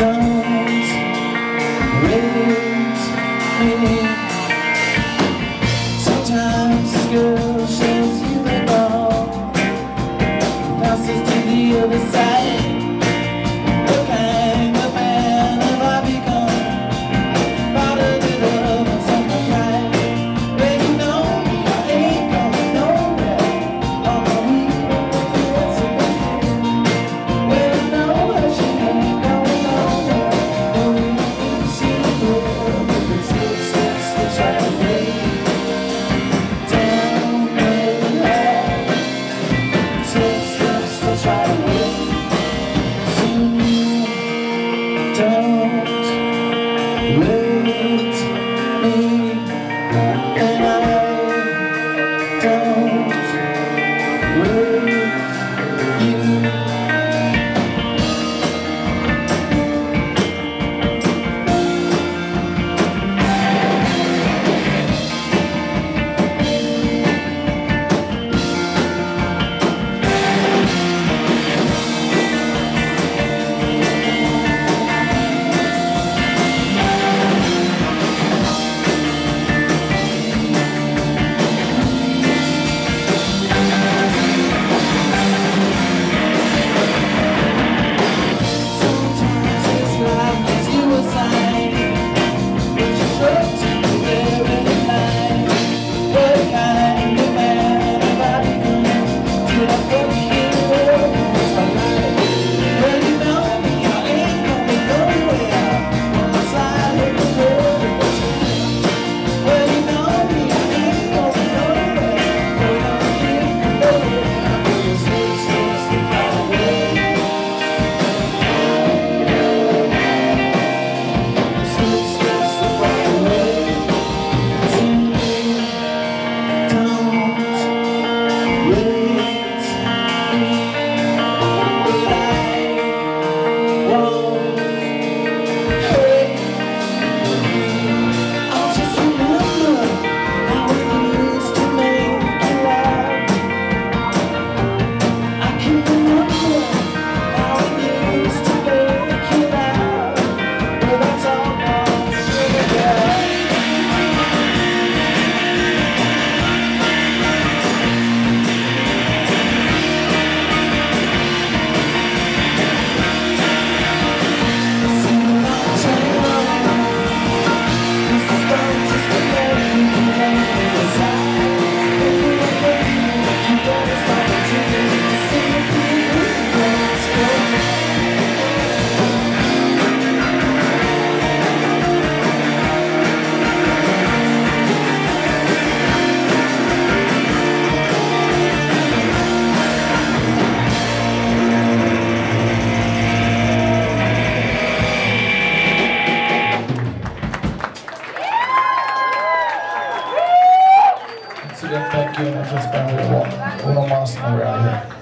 don't wait, wait. Thank you, and just been uno más around here.